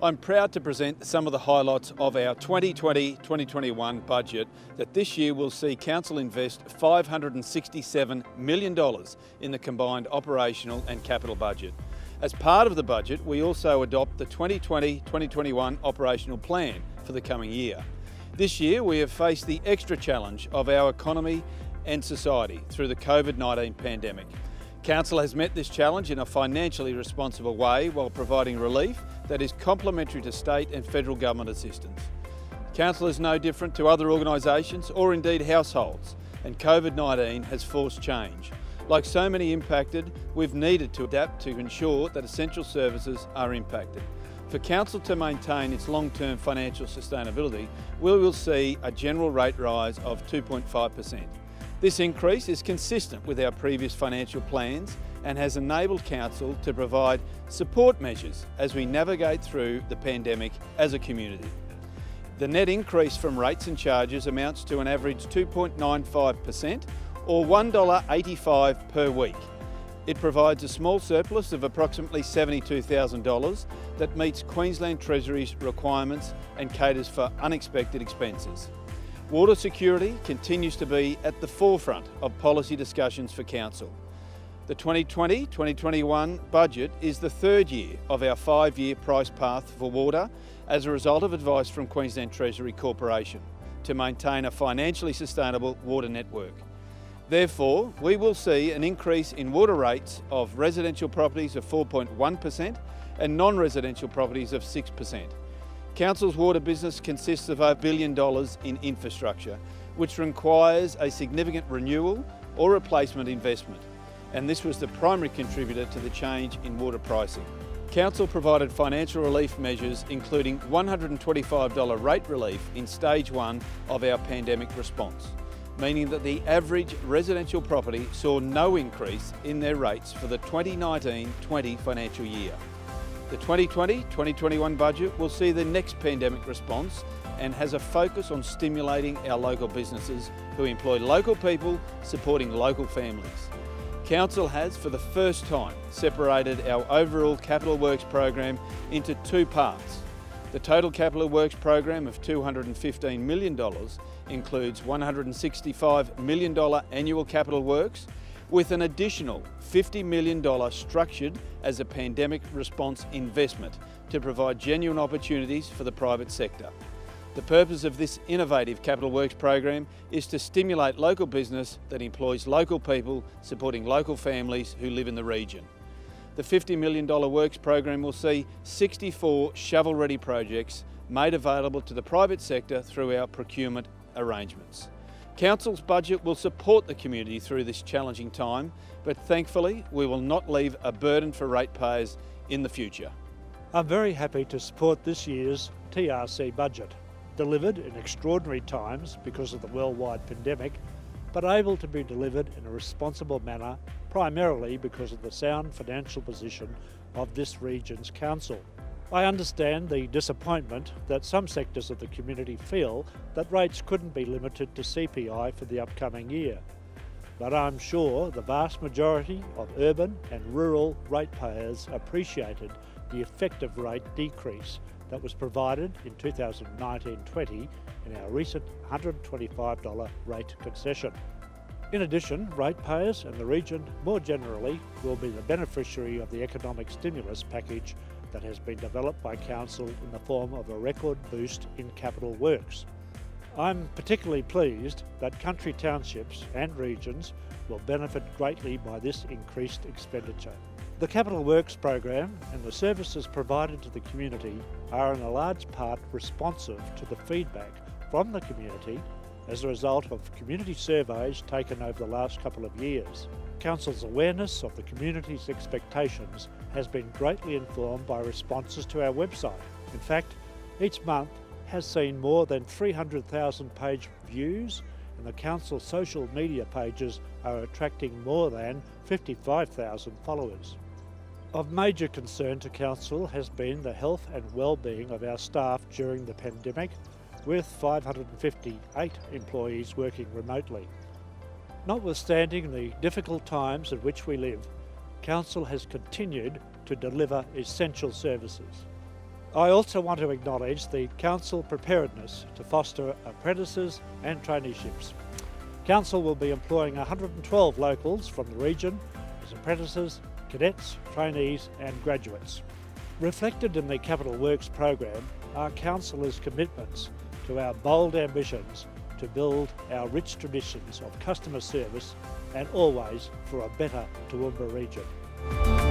I'm proud to present some of the highlights of our 2020-2021 budget that this year will see Council invest $567 million in the combined operational and capital budget. As part of the budget, we also adopt the 2020-2021 operational plan for the coming year. This year, we have faced the extra challenge of our economy and society through the COVID-19 pandemic. Council has met this challenge in a financially responsible way while providing relief that is complementary to state and federal government assistance. Council is no different to other organisations or indeed households and COVID-19 has forced change. Like so many impacted, we've needed to adapt to ensure that essential services are impacted. For Council to maintain its long-term financial sustainability, we will see a general rate rise of 2.5%. This increase is consistent with our previous financial plans and has enabled Council to provide support measures as we navigate through the pandemic as a community. The net increase from rates and charges amounts to an average 2.95% or $1.85 per week. It provides a small surplus of approximately $72,000 that meets Queensland Treasury's requirements and caters for unexpected expenses. Water security continues to be at the forefront of policy discussions for Council. The 2020-2021 budget is the third year of our five-year price path for water as a result of advice from Queensland Treasury Corporation to maintain a financially sustainable water network. Therefore, we will see an increase in water rates of residential properties of 4.1% and non-residential properties of 6%. Council's water business consists of a billion dollars in infrastructure, which requires a significant renewal or replacement investment, and this was the primary contributor to the change in water pricing. Council provided financial relief measures including $125 rate relief in stage one of our pandemic response, meaning that the average residential property saw no increase in their rates for the 2019-20 financial year. The 2020-2021 budget will see the next pandemic response and has a focus on stimulating our local businesses who employ local people supporting local families. Council has, for the first time, separated our overall Capital Works program into two parts. The total Capital Works program of $215 million includes $165 million annual capital works with an additional $50 million structured as a pandemic response investment to provide genuine opportunities for the private sector. The purpose of this innovative Capital Works program is to stimulate local business that employs local people supporting local families who live in the region. The $50 million Works program will see 64 shovel-ready projects made available to the private sector through our procurement arrangements. Council's budget will support the community through this challenging time, but thankfully we will not leave a burden for ratepayers in the future. I'm very happy to support this year's TRC budget, delivered in extraordinary times because of the worldwide pandemic, but able to be delivered in a responsible manner primarily because of the sound financial position of this region's council. I understand the disappointment that some sectors of the community feel that rates couldn't be limited to CPI for the upcoming year. But I'm sure the vast majority of urban and rural ratepayers appreciated the effective rate decrease that was provided in 2019-20 in our recent $125 rate concession. In addition, ratepayers and the region more generally will be the beneficiary of the economic stimulus package that has been developed by Council in the form of a record boost in capital works. I'm particularly pleased that country townships and regions will benefit greatly by this increased expenditure. The Capital Works program and the services provided to the community are in a large part responsive to the feedback from the community as a result of community surveys taken over the last couple of years. Council's awareness of the community's expectations has been greatly informed by responses to our website. In fact, each month has seen more than 300,000 page views and the Council's social media pages are attracting more than 55,000 followers. Of major concern to Council has been the health and well-being of our staff during the pandemic, with 558 employees working remotely. Notwithstanding the difficult times in which we live, Council has continued to deliver essential services. I also want to acknowledge the Council preparedness to foster apprentices and traineeships. Council will be employing 112 locals from the region as apprentices, cadets, trainees and graduates. Reflected in the Capital Works program are councillors' commitments to our bold ambitions to build our rich traditions of customer service and always for a better Toowoomba region.